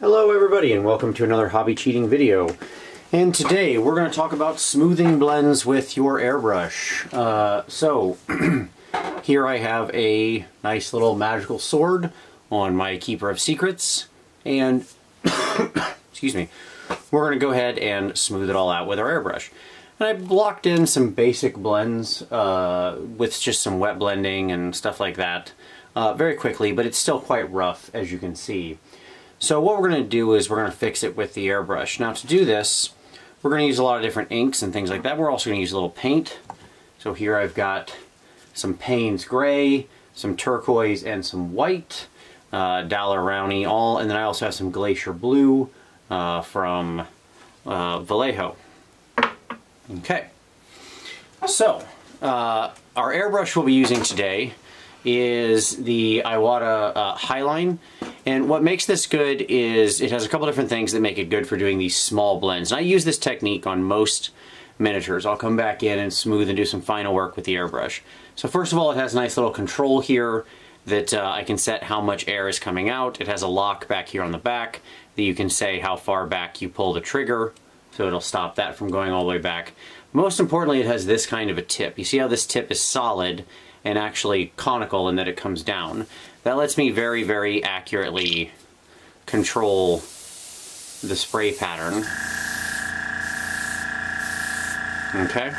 Hello everybody and welcome to another hobby cheating video. And today we're going to talk about smoothing blends with your airbrush. Uh, so here I have a nice little magical sword on my Keeper of Secrets and excuse me, we're going to go ahead and smooth it all out with our airbrush. And I blocked in some basic blends uh, with just some wet blending and stuff like that uh, very quickly, but it's still quite rough as you can see. So what we're going to do is we're going to fix it with the airbrush. Now to do this, we're going to use a lot of different inks and things like that. We're also going to use a little paint. So here I've got some Payne's Gray, some turquoise, and some white. Uh, Daler-Rowney, all, and then I also have some Glacier Blue uh, from uh, Vallejo. Okay, so uh, our airbrush we'll be using today is the Iwata uh, Hi-Line. And what makes this good is it has a couple different things that make it good for doing these small blends. And I use this technique on most miniatures. I'll come back in and smooth and do some final work with the airbrush. So first of all, it has a nice little control here that uh, I can set how much air is coming out. It has a lock back here on the back that you can say how far back you pull the trigger so it'll stop that from going all the way back. Most importantly, it has this kind of a tip. You see how this tip is solid and actually conical in that it comes down. That lets me very, very accurately control the spray pattern. Okay?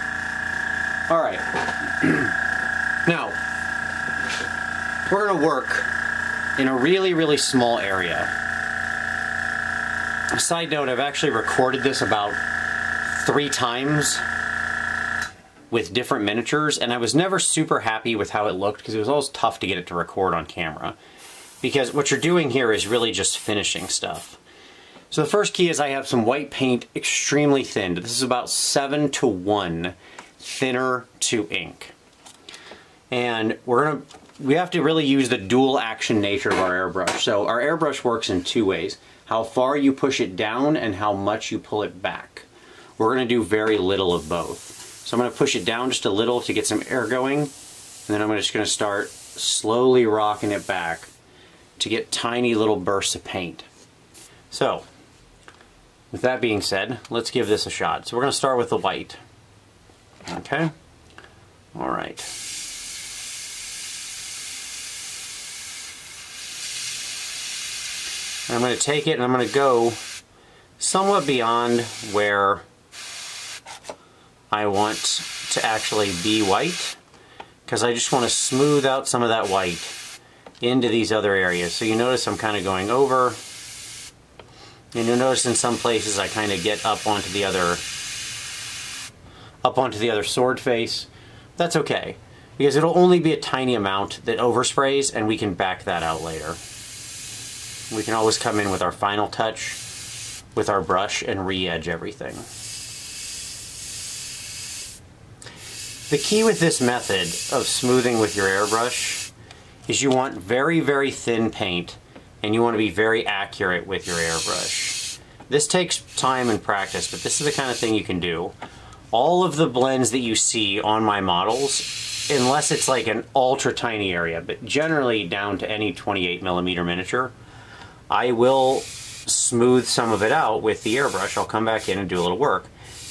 Alright. now, we're to work in a really, really small area. Side note, I've actually recorded this about three times with different miniatures, and I was never super happy with how it looked because it was always tough to get it to record on camera. Because what you're doing here is really just finishing stuff. So the first key is I have some white paint extremely thin. This is about 7 to 1 thinner to ink. And we're going to we have to really use the dual action nature of our airbrush. So our airbrush works in two ways how far you push it down and how much you pull it back. We're going to do very little of both. So I'm going to push it down just a little to get some air going, and then I'm just going to start slowly rocking it back to get tiny little bursts of paint. So, with that being said, let's give this a shot. So we're going to start with the white. Okay? Alright. I'm going to take it and I'm going to go somewhat beyond where I want to actually be white because I just want to smooth out some of that white into these other areas. So you notice I'm kind of going over and you'll notice in some places I kind of get up onto the other up onto the other sword face. That's okay because it'll only be a tiny amount that oversprays and we can back that out later. We can always come in with our final touch with our brush and re-edge everything. The key with this method of smoothing with your airbrush is you want very, very thin paint and you want to be very accurate with your airbrush. This takes time and practice, but this is the kind of thing you can do. All of the blends that you see on my models, unless it's like an ultra tiny area, but generally down to any 28 millimeter miniature, I will smooth some of it out with the airbrush. I'll come back in and do a little work.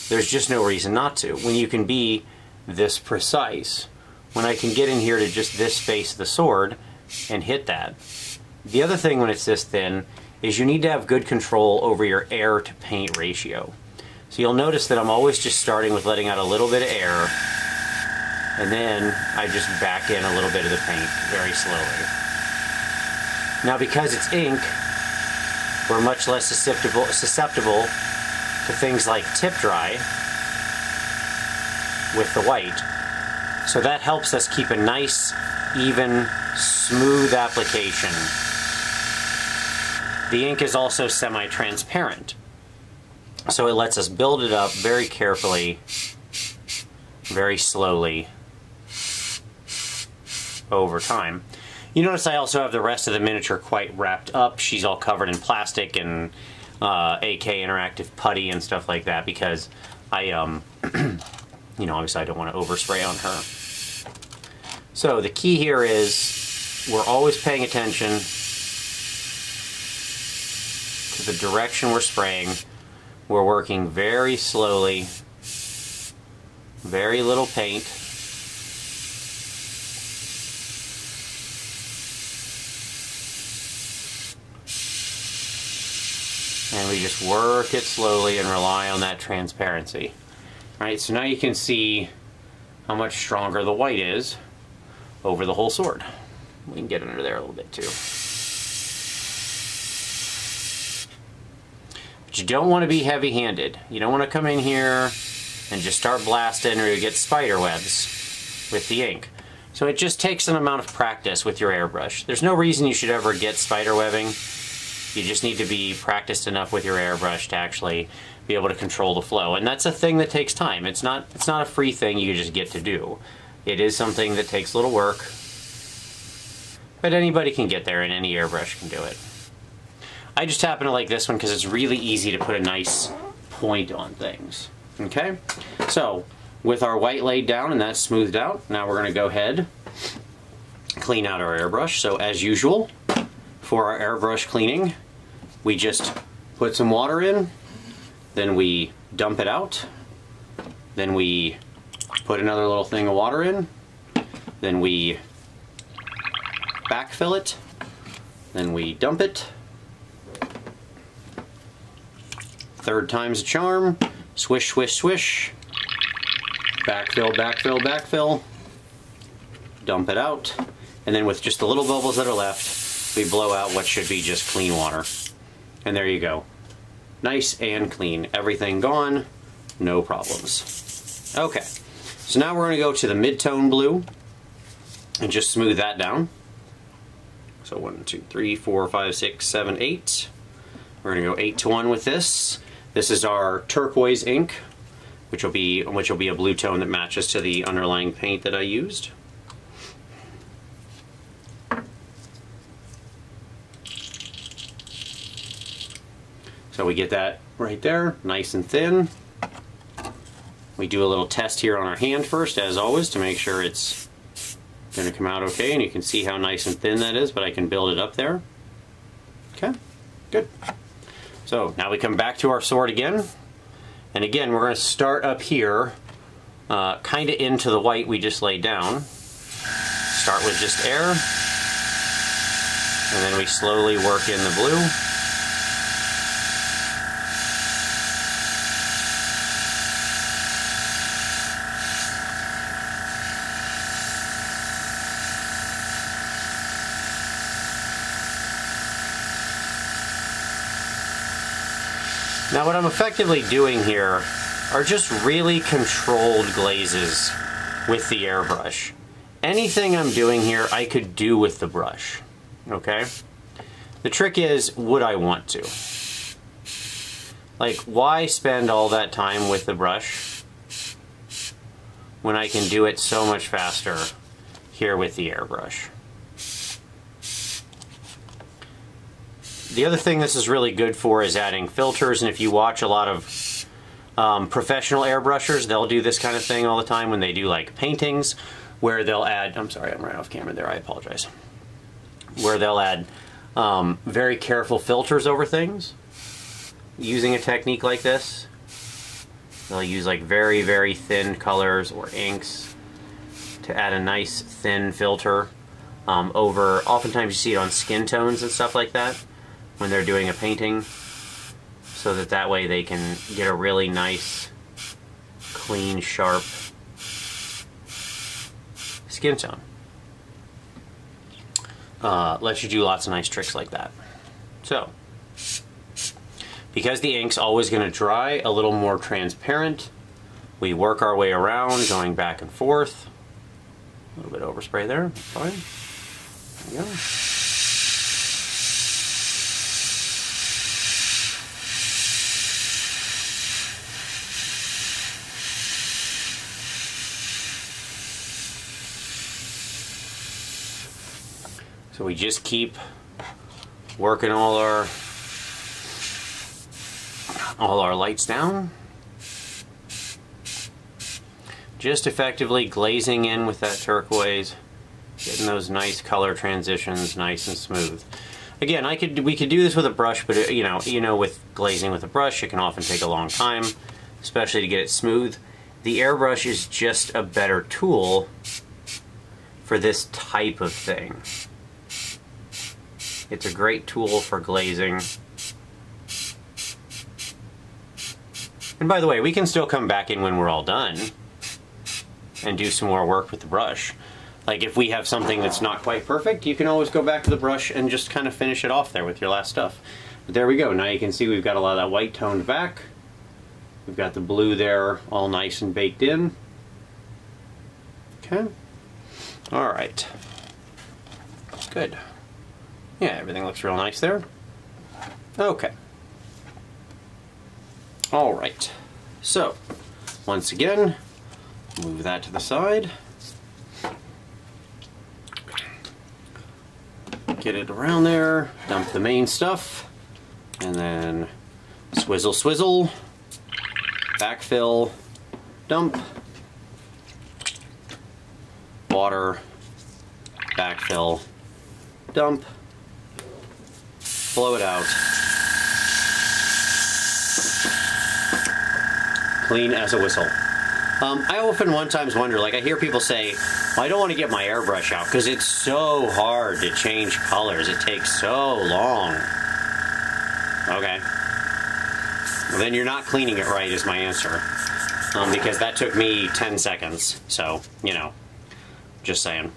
There's just no reason not to. When you can be this precise, when I can get in here to just this face of the sword and hit that. The other thing when it's this thin is you need to have good control over your air to paint ratio. So you'll notice that I'm always just starting with letting out a little bit of air and then I just back in a little bit of the paint very slowly. Now because it's ink, we're much less susceptible, susceptible to things like tip dry with the white. So that helps us keep a nice, even, smooth application. The ink is also semi-transparent. So it lets us build it up very carefully, very slowly over time. You notice I also have the rest of the miniature quite wrapped up. She's all covered in plastic and uh, AK interactive putty and stuff like that because I, um, you know, obviously I don't want to overspray on her. So the key here is we're always paying attention to the direction we're spraying. We're working very slowly, very little paint. And we just work it slowly and rely on that transparency. All right, so now you can see how much stronger the white is over the whole sword. We can get under there a little bit too. But you don't want to be heavy-handed. You don't want to come in here and just start blasting or you get spider webs with the ink. So it just takes an amount of practice with your airbrush. There's no reason you should ever get spider webbing. You just need to be practiced enough with your airbrush to actually be able to control the flow. And that's a thing that takes time. It's not it's not a free thing you just get to do. It is something that takes a little work. But anybody can get there and any airbrush can do it. I just happen to like this one because it's really easy to put a nice point on things. Okay? So, with our white laid down and that's smoothed out, now we're going to go ahead clean out our airbrush. So as usual, for our airbrush cleaning, we just put some water in, then we dump it out, then we put another little thing of water in, then we backfill it, then we dump it, third time's a charm, swish, swish, swish, backfill, backfill, backfill, dump it out, and then with just the little bubbles that are left, we blow out what should be just clean water. And there you go. Nice and clean. Everything gone, no problems. Okay, so now we're going to go to the mid-tone blue and just smooth that down. So one, two, three, four, five, six, seven, eight. We're going to go eight to one with this. This is our turquoise ink, which will be which will be a blue tone that matches to the underlying paint that I used. So we get that right there, nice and thin. We do a little test here on our hand first, as always, to make sure it's going to come out okay. And you can see how nice and thin that is, but I can build it up there. Okay, good. So now we come back to our sword again. And again, we're going to start up here, uh, kind of into the white we just laid down. Start with just air. And then we slowly work in the blue. Now what I'm effectively doing here are just really controlled glazes with the airbrush. Anything I'm doing here I could do with the brush, okay? The trick is, would I want to? Like, why spend all that time with the brush when I can do it so much faster here with the airbrush? The other thing this is really good for is adding filters, and if you watch a lot of um, professional airbrushers, they'll do this kind of thing all the time when they do like paintings, where they'll add, I'm sorry, I'm right off camera there, I apologize, where they'll add um, very careful filters over things using a technique like this. They'll use like very, very thin colors or inks to add a nice thin filter um, over, oftentimes you see it on skin tones and stuff like that when they're doing a painting so that that way they can get a really nice clean sharp skin tone. Uh, lets you do lots of nice tricks like that. So because the ink's always going to dry a little more transparent we work our way around going back and forth. A little bit overspray there fine. There So we just keep working all our all our lights down. Just effectively glazing in with that turquoise Getting those nice color transitions nice and smooth. Again, I could we could do this with a brush, but it, you know, you know, with glazing with a brush, it can often take a long time, especially to get it smooth. The airbrush is just a better tool for this type of thing. It's a great tool for glazing. And by the way, we can still come back in when we're all done and do some more work with the brush. Like if we have something that's not quite perfect, you can always go back to the brush and just kind of finish it off there with your last stuff. But there we go. Now you can see we've got a lot of that white toned back. We've got the blue there all nice and baked in. Okay. All right. Good. Yeah, everything looks real nice there. Okay. All right. So, once again, move that to the side. Get it around there, dump the main stuff, and then swizzle, swizzle, backfill, dump, water, backfill, dump, blow it out. Clean as a whistle. Um, I often one times wonder, like I hear people say, well, I don't want to get my airbrush out because it's so hard to change colors. It takes so long. Okay. Well, then you're not cleaning it right is my answer. Um, because that took me 10 seconds. So, you know, just saying.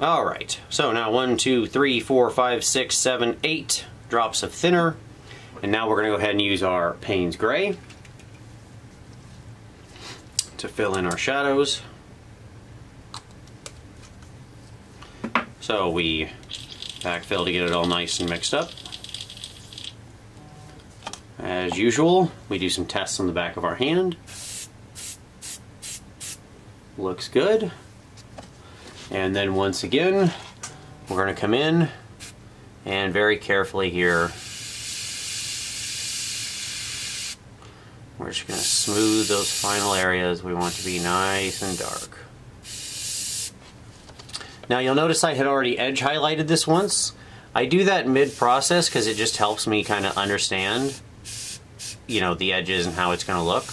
All right, so now one, two, three, four, five, six, seven, eight drops of thinner. And now we're gonna go ahead and use our Payne's Gray to fill in our shadows. So we backfill to get it all nice and mixed up. As usual, we do some tests on the back of our hand. Looks good. And then once again, we're going to come in and very carefully here, we're just going to smooth those final areas we want to be nice and dark. Now you'll notice I had already edge highlighted this once. I do that mid-process because it just helps me kind of understand, you know, the edges and how it's going to look.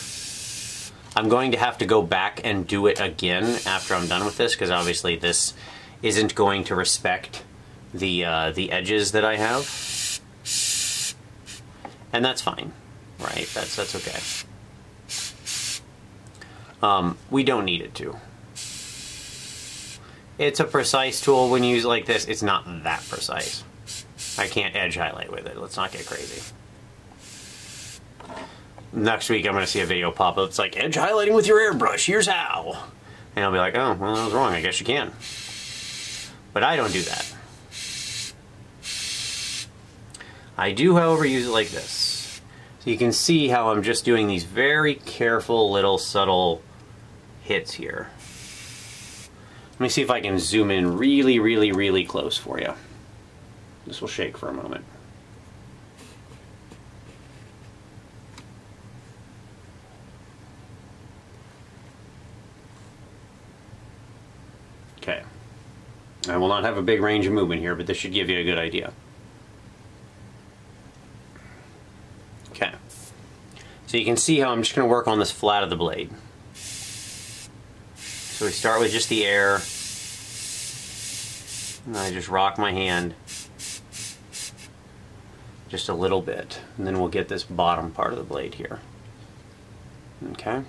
I'm going to have to go back and do it again after I'm done with this because obviously this isn't going to respect the uh, the edges that I have, and that's fine, right? That's that's okay. Um, we don't need it to. It's a precise tool when you use it like this. It's not that precise. I can't edge highlight with it. Let's not get crazy next week I'm going to see a video pop up. It's like, edge highlighting with your airbrush, here's how. And I'll be like, oh, well, I was wrong. I guess you can. But I don't do that. I do, however, use it like this. So you can see how I'm just doing these very careful little subtle hits here. Let me see if I can zoom in really, really, really close for you. This will shake for a moment. Okay. I will not have a big range of movement here, but this should give you a good idea. Okay. So you can see how I'm just going to work on this flat of the blade. So we start with just the air. And I just rock my hand just a little bit. And then we'll get this bottom part of the blade here. Okay.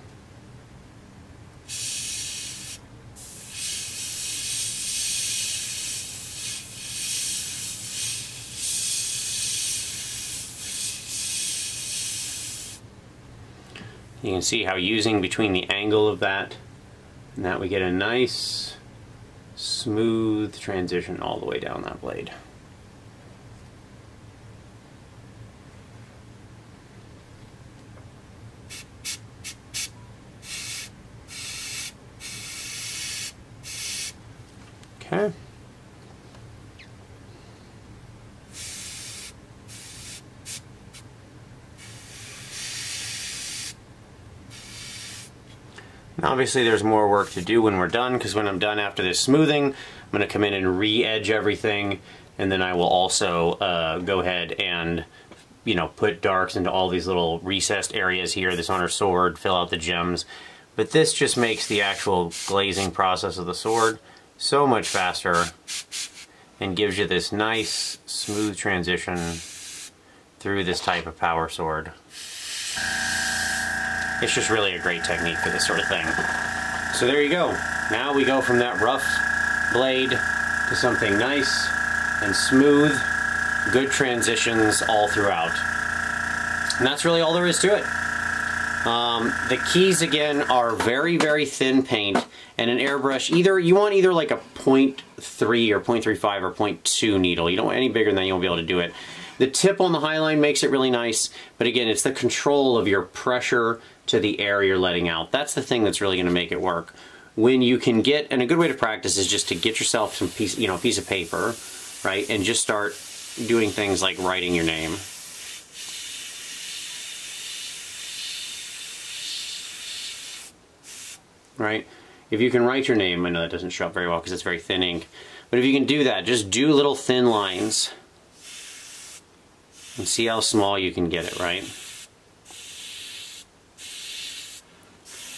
You can see how using between the angle of that and that we get a nice smooth transition all the way down that blade. Okay. Obviously there's more work to do when we're done because when I'm done after this smoothing, I'm going to come in and re-edge everything and then I will also uh, go ahead and you know put darks into all these little recessed areas here, this on her sword, fill out the gems. But this just makes the actual glazing process of the sword so much faster and gives you this nice smooth transition through this type of power sword. It's just really a great technique for this sort of thing. So there you go. Now we go from that rough blade to something nice and smooth, good transitions all throughout. And that's really all there is to it. Um, the keys again are very, very thin paint and an airbrush. Either you want either like a 0.3 or 0.35 or 0.2 needle. You don't want any bigger than that, you won't be able to do it. The tip on the Hi-Line makes it really nice, but again, it's the control of your pressure to the air you're letting out. That's the thing that's really going to make it work. When you can get, and a good way to practice is just to get yourself some piece, you know, piece of paper, right, and just start doing things like writing your name. Right? If you can write your name, I know that doesn't show up very well because it's very thin ink, but if you can do that, just do little thin lines and see how small you can get it, right?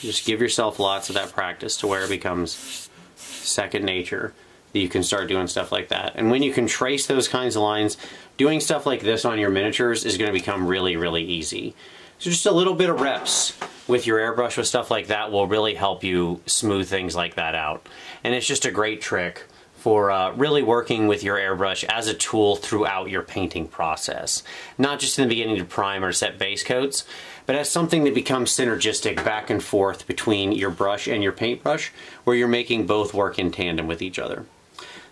Just give yourself lots of that practice to where it becomes second nature that you can start doing stuff like that. And when you can trace those kinds of lines, doing stuff like this on your miniatures is going to become really, really easy. So just a little bit of reps with your airbrush with stuff like that will really help you smooth things like that out. And it's just a great trick for uh, really working with your airbrush as a tool throughout your painting process. Not just in the beginning to prime or set base coats, but as something that becomes synergistic back and forth between your brush and your paintbrush, where you're making both work in tandem with each other.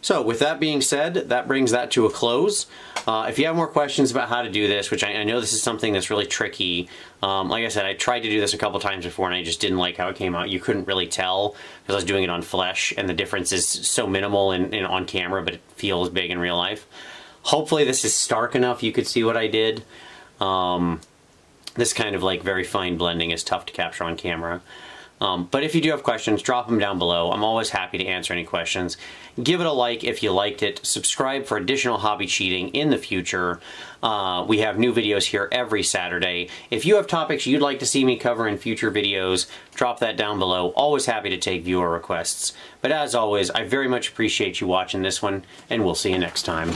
So with that being said, that brings that to a close. Uh, if you have more questions about how to do this, which I, I know this is something that's really tricky, um, like I said, I tried to do this a couple times before and I just didn't like how it came out. You couldn't really tell because I was doing it on flesh and the difference is so minimal in, in, on camera, but it feels big in real life. Hopefully this is stark enough you could see what I did. Um, this kind of like very fine blending is tough to capture on camera. Um, but if you do have questions, drop them down below. I'm always happy to answer any questions. Give it a like if you liked it. Subscribe for additional hobby cheating in the future. Uh, we have new videos here every Saturday. If you have topics you'd like to see me cover in future videos, drop that down below. Always happy to take viewer requests. But as always, I very much appreciate you watching this one, and we'll see you next time.